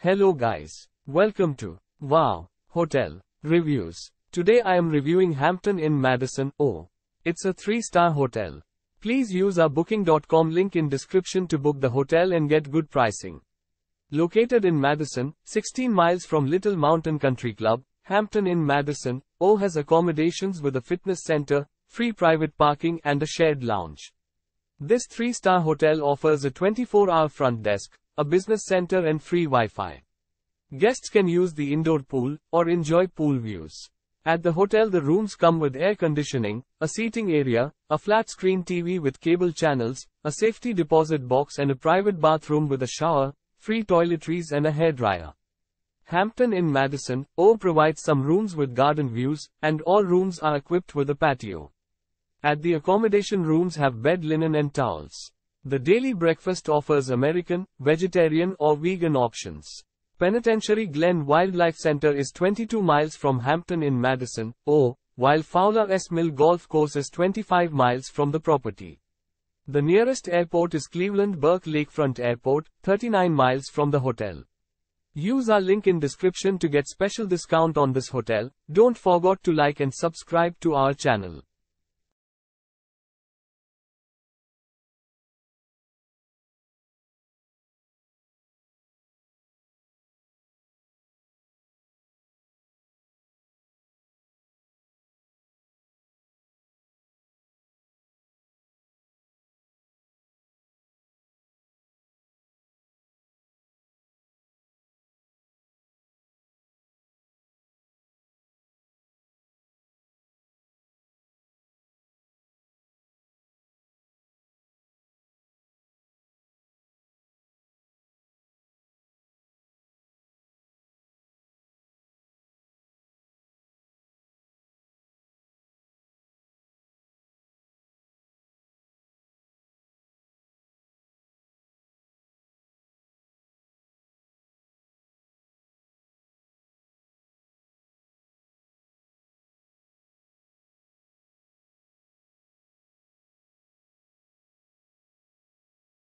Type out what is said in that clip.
Hello guys. Welcome to Wow Hotel Reviews. Today I am reviewing Hampton Inn Madison. Oh, it's a 3-star hotel. Please use our booking.com link in description to book the hotel and get good pricing. Located in Madison, 16 miles from Little Mountain Country Club, Hampton Inn Madison, O has accommodations with a fitness center, free private parking and a shared lounge. This 3-star hotel offers a 24-hour front desk, a business center and free Wi-Fi. Guests can use the indoor pool or enjoy pool views. At the hotel the rooms come with air conditioning, a seating area, a flat screen TV with cable channels, a safety deposit box and a private bathroom with a shower, free toiletries and a hairdryer. Hampton Inn Madison, O provides some rooms with garden views, and all rooms are equipped with a patio. At the accommodation rooms have bed linen and towels. The daily breakfast offers American, vegetarian or vegan options. Penitentiary Glen Wildlife Center is 22 miles from Hampton Inn Madison, O, while Fowler S. Mill Golf Course is 25 miles from the property. The nearest airport is Cleveland Burke Lakefront Airport, 39 miles from the hotel. Use our link in description to get special discount on this hotel. Don't forget to like and subscribe to our channel.